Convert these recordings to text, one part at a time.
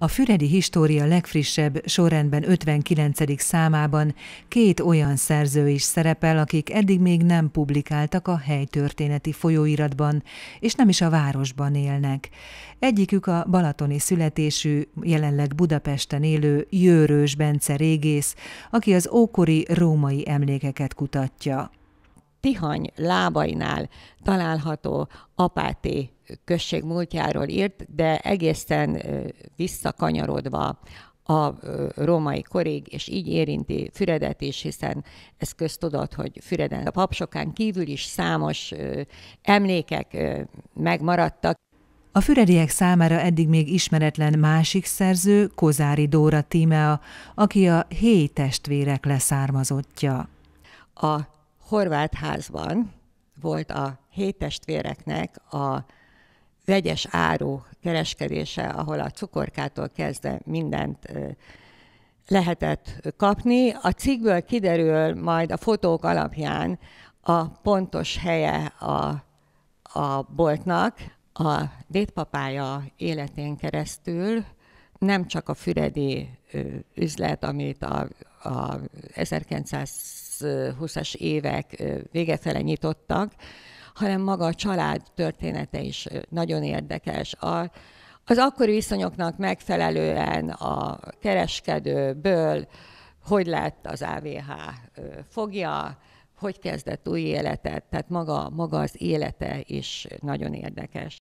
A Füredi História legfrissebb sorrendben 59. számában két olyan szerző is szerepel, akik eddig még nem publikáltak a helytörténeti folyóiratban, és nem is a városban élnek. Egyikük a balatoni születésű, jelenleg Budapesten élő Jőrős Bence régész, aki az ókori római emlékeket kutatja. Tihany lábainál található apáté község múltjáról írt, de egészen visszakanyarodva a római korig, és így érinti Füredet is, hiszen ez köztudott, hogy Füreden a papsokán kívül is számos emlékek megmaradtak. A fürediek számára eddig még ismeretlen másik szerző, Kozári Dóra Tímea, aki a héj testvérek leszármazottja. A horvát házban volt a héj testvéreknek a vegyes áru kereskedése, ahol a cukorkától kezdve mindent lehetett kapni. A cikkből kiderül majd a fotók alapján a pontos helye a, a boltnak. A dédpapája életén keresztül nem csak a füredi üzlet, amit a, a 1920-as évek vége fele nyitottak, hanem maga a család története is nagyon érdekes. A, az akkori viszonyoknak megfelelően a kereskedőből hogy lett az AVH fogja, hogy kezdett új életet, tehát maga, maga az élete is nagyon érdekes.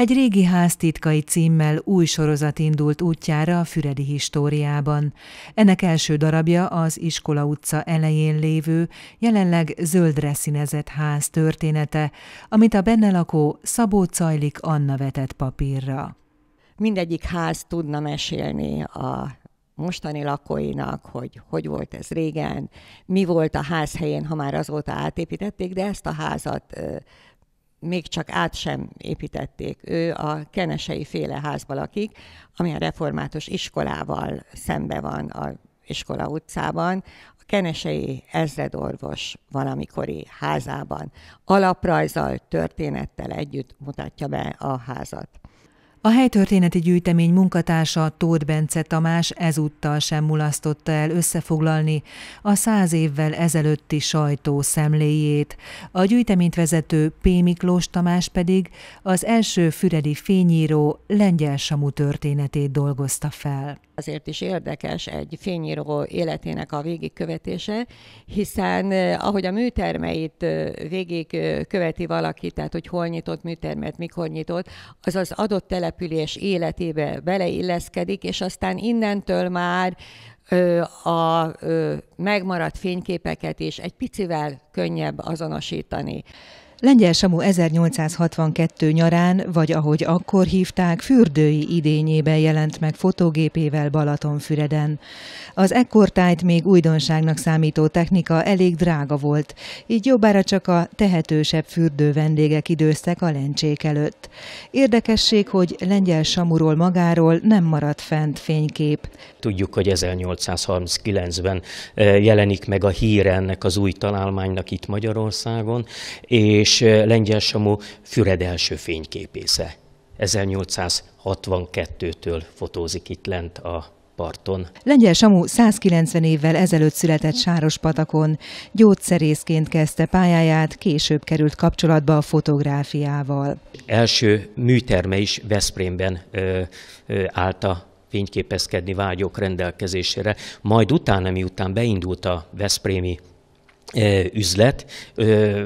Egy régi háztitkai címmel új sorozat indult útjára a Füredi históriában. Ennek első darabja az Iskola utca elején lévő, jelenleg zöldre színezett ház története, amit a benne lakó Szabó Cajlik Anna vetett papírra. Mindegyik ház tudna mesélni a mostani lakóinak, hogy hogy volt ez régen, mi volt a ház helyén, ha már azóta átépítették, de ezt a házat még csak át sem építették. Ő a kenesei féle házban lakik, ami a református iskolával szembe van a iskola utcában, a kenesei ezredorvos valamikori házában alaprajzal, történettel együtt mutatja be a házat. A helytörténeti gyűjtemény munkatársa Tóth Bence Tamás ezúttal sem mulasztotta el összefoglalni a száz évvel ezelőtti sajtó szemléjét. A gyűjteményt vezető P. Miklós Tamás pedig az első füredi fényíró lengyel samu történetét dolgozta fel azért is érdekes egy fényíró életének a végigkövetése, hiszen ahogy a műtermeit eh, végig eh, követi valaki, tehát hogy hol nyitott műtermet, mikor nyitott, az az adott település életébe beleilleszkedik, és aztán innentől már a megmaradt fényképeket is egy picivel könnyebb azonosítani. Lengyel Samu 1862 nyarán, vagy ahogy akkor hívták, fürdői idényében jelent meg fotógépével Balatonfüreden. Az ekkortájt még újdonságnak számító technika elég drága volt, így jobbára csak a tehetősebb fürdő vendégek időztek a lencsék előtt. Érdekesség, hogy Lengyel Samuról magáról nem maradt fent fénykép. Tudjuk, hogy 1839-ben eh, jelenik meg a híre ennek az új találmánynak itt Magyarországon, és és Lengyel Samu Füred első fényképésze. 1862-től fotózik itt lent a parton. Lengyel Samu 190 évvel ezelőtt született Sárospatakon. Gyógyszerészként kezdte pályáját, később került kapcsolatba a fotográfiával. Első műterme is Veszprémben ö, ö, állt a fényképezkedni vágyok rendelkezésére, majd utána, miután beindult a Veszprémi üzlet.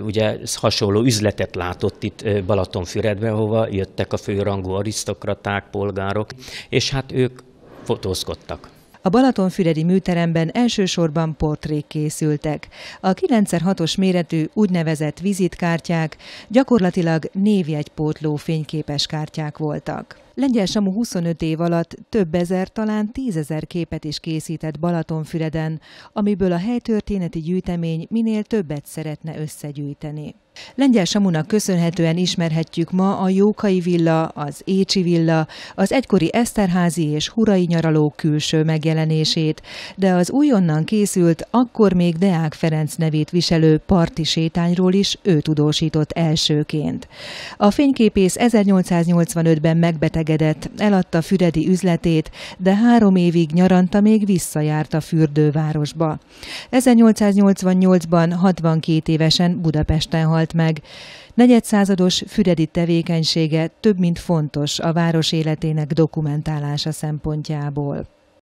Ugye hasonló üzletet látott itt Balatonfüredbe, hova jöttek a főrangú arisztokraták, polgárok, és hát ők fotózkodtak. A Balatonfüredi műteremben elsősorban portrék készültek. A 9x6-os méretű úgynevezett vizitkártyák gyakorlatilag névjegypótló fényképes kártyák voltak. Lengyel Samu 25 év alatt több ezer, talán tízezer képet is készített Balatonfüreden, amiből a helytörténeti gyűjtemény minél többet szeretne összegyűjteni. Lengyel Samunak köszönhetően ismerhetjük ma a Jókai villa, az Écsi villa, az egykori Eszterházi és Hurai nyaraló külső megjelenését, de az újonnan készült, akkor még Deák Ferenc nevét viselő parti sétányról is ő tudósított elsőként. A fényképész 1885-ben megbetegedett eladta Füredi üzletét, de három évig nyaranta még visszajárt a fürdővárosba. 1888-ban 62 évesen Budapesten halt meg. Negyedszázados Füredi tevékenysége több mint fontos a város életének dokumentálása szempontjából.